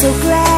so glad.